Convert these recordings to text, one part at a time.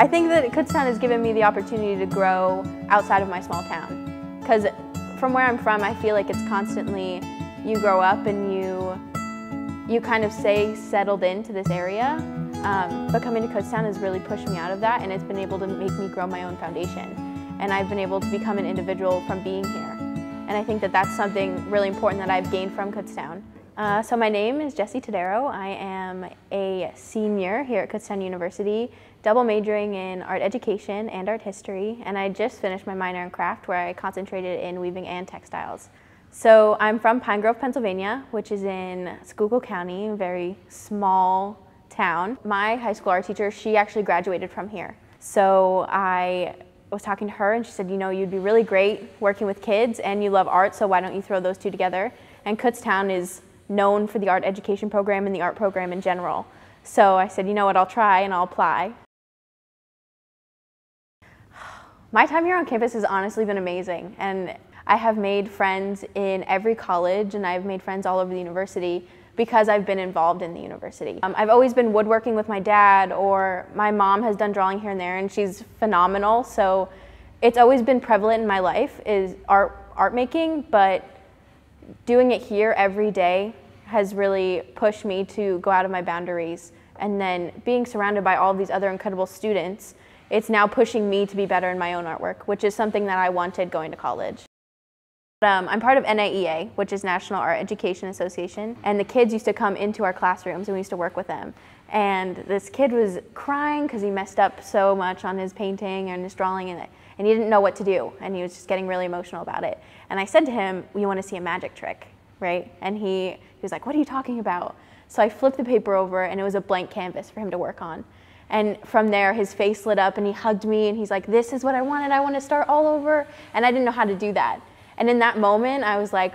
I think that Kutztown has given me the opportunity to grow outside of my small town. Because from where I'm from, I feel like it's constantly, you grow up and you, you kind of stay settled into this area. Um, but coming to Kutztown has really pushed me out of that and it's been able to make me grow my own foundation. And I've been able to become an individual from being here. And I think that that's something really important that I've gained from Kutztown. Uh, so my name is Jesse Todero. I am a senior here at Kutztown University, double majoring in art education and art history, and I just finished my minor in craft where I concentrated in weaving and textiles. So I'm from Pine Grove, Pennsylvania, which is in Schuylkill County, a very small town. My high school art teacher, she actually graduated from here. So I was talking to her and she said, you know, you'd be really great working with kids and you love art, so why don't you throw those two together? And Kutztown is known for the art education program and the art program in general. So I said, you know what, I'll try and I'll apply. My time here on campus has honestly been amazing and I have made friends in every college and I've made friends all over the university because I've been involved in the university. Um, I've always been woodworking with my dad or my mom has done drawing here and there and she's phenomenal so it's always been prevalent in my life is art, art making but doing it here every day has really pushed me to go out of my boundaries. And then being surrounded by all these other incredible students, it's now pushing me to be better in my own artwork, which is something that I wanted going to college. Um, I'm part of NAEA, which is National Art Education Association, and the kids used to come into our classrooms and we used to work with them. And this kid was crying because he messed up so much on his painting and his drawing, and, and he didn't know what to do, and he was just getting really emotional about it. And I said to him, "You want to see a magic trick, right?" And he, he was like, "What are you talking about?" So I flipped the paper over, and it was a blank canvas for him to work on. And from there, his face lit up, and he hugged me, and he's like, "This is what I wanted. I want to start all over." And I didn't know how to do that. And in that moment, I was like,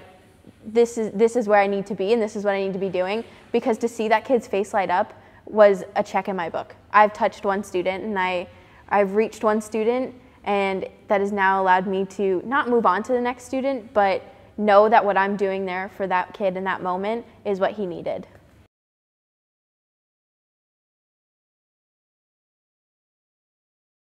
this is, this is where I need to be and this is what I need to be doing because to see that kid's face light up was a check in my book. I've touched one student and I, I've reached one student and that has now allowed me to not move on to the next student, but know that what I'm doing there for that kid in that moment is what he needed.